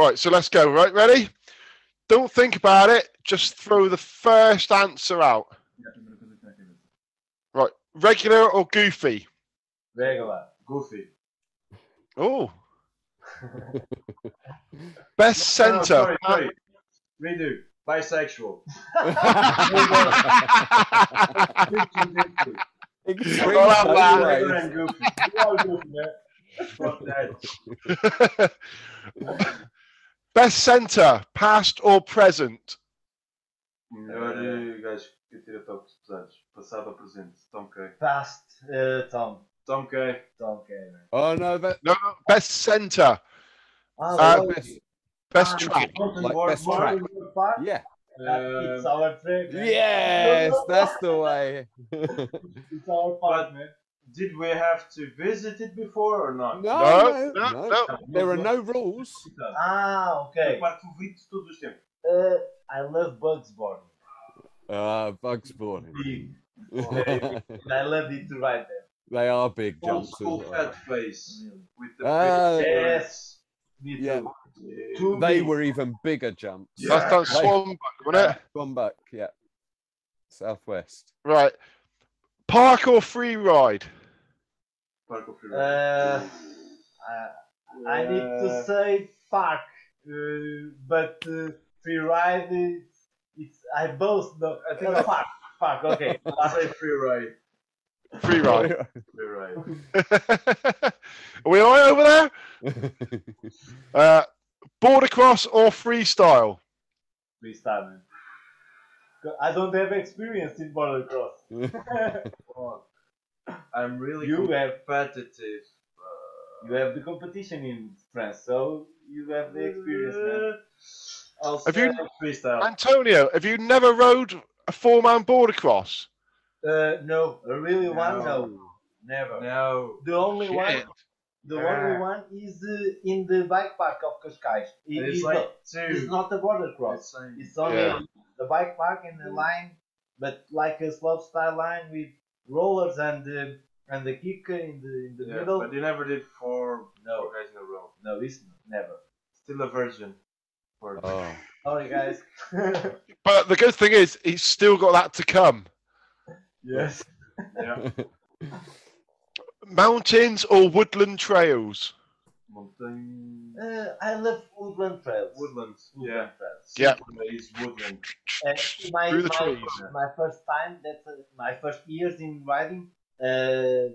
Right, so let's go. Right, ready? Don't think about it. Just throw the first answer out. Ja, primeira coisa que vem à cabeça. Right, regular or goofy? Regular. Goofy. Oh. Best No, center. sorry, sorry. Redo. Bisexual. Best center, past or present? Melhor eh, gajo que tira toques pesados. Passado a presente. Tom K. Past uh, Tom. Tom K. Tom Kane. Oh no, that No, no, best center, Ah, Uh, best, best Ah, track. Like board, best track. Yeah. That- it's our track. man. Yes, that's the way. It's our part, man. Did we have to visit it before or not? No, No, no, no, no. no. There are no rules. Ah, É o okay. parque favorito de todos os tempos. Uh, I love Bugs Bunny. Uh, Bugs Bunny. Big. And I love it right there. they are big Old jumps. school fat face. With the Ah, big Yes. Yeah. Yeah. They big. were even bigger jumps. Yeah. That's done Swan, wasn't it? One back, yeah. Southwest. Right. Park or free ride? Parque of Free Uh, I, I need to Uh, say park, uh, but uh, free ride. It's, it's I both know. I think park. Park. Okay. I say free ride. Free ride. Free ride. Are we all right over there? Uh, border cross or freestyle? Freestyle, man. 'Cause I don't have experience in border cross. Fuck. I'm really You have competitive. Uh, you have the competition in France, so you have the experience, man. I'll Have you- freestyle. Antonio, have you never rode a four man border cross? Uh, no, a really one, No. no, never. No. The only one, Shit. the only one is uh, in the bike park of Cascais. It It's is like not, two. it's not a border cross. It's same. It's only Yeah. the bike park and the line, but like a slope style line with rollers and the and the kick in the in the Yeah, middle. but you never did four, No. four guys in a row. No, it's never. Still a virgin. For oh. Sorry, guys. But the good thing is, he's still got that to come. yes. Yeah. Mountains or woodland trails? Mountain. Uh, I love woodland trails. Woodlands. Woodland Yeah. trails. Yeah. It's woodland. Uh, my, Through the my, trees. my first time, that's uh, my first years in riding, uh,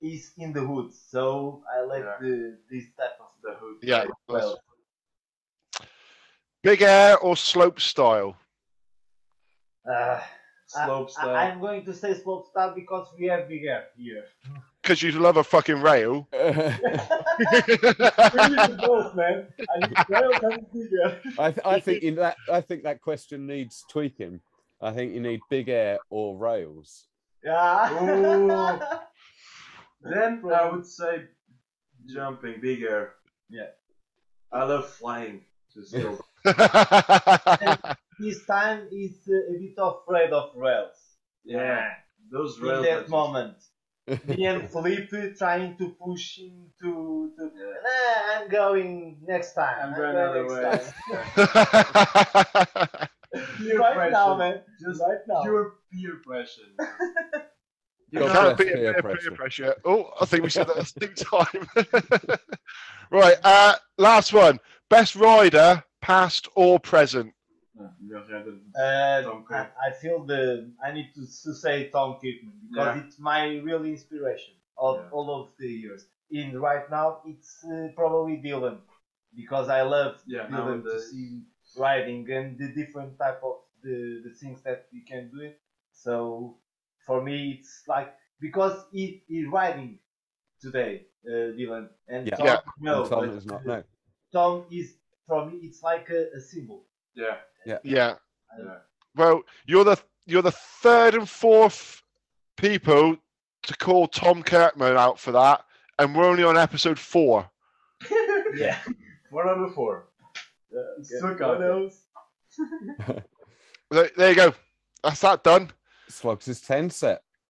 is in the woods. So I like Yeah. the this type of The hood. Yeah. trails. Big air or slope style? Uh, Slope I, style. I'm going to say slope style because we have big air here. Because you love a fucking rail. we need both, man. I need trails and big air. I, th- I think in that I think that question needs tweaking. I think you need big air or rails. Yeah. Then I would say jumping, big air. Yeah. I love flying. Just go. this time is uh, a bit afraid of rails. Yeah. Those In rails. are that just- moment. Me and Felipe trying to push him to, to nah, I'm going next time. I'm going another way. next time. Peer right pressure. now, man. Just right now. pure peer pressure. You God can't bless beat peer peer, pressure. pressure. Oh, I think we said that at the same time. right, uh, last one. Best rider, past or present? Melhor rider. Uh, Tom I, I feel the I need to, to say Tom Kirkman because Yeah. it's my real inspiration of Yeah. all of the years. In right now, it's uh, probably Dylan because I love Yeah, Dylan to nowadays. see riding and the different type of the, the things that we can do it. So for me, it's like because he he riding today, uh, Dylan and Yeah. Tom, Yeah. no, And Tom but, is not uh, no. Tom is for me. It's like a, a symbol. Yeah. Yeah. Yeah. Well, you're the you're the third and fourth people to call Tom Kirkman out for that, and we're only on episode four. Yeah. Four out of four. Still got What There, there you go. That's that done. Sloggs is ten set.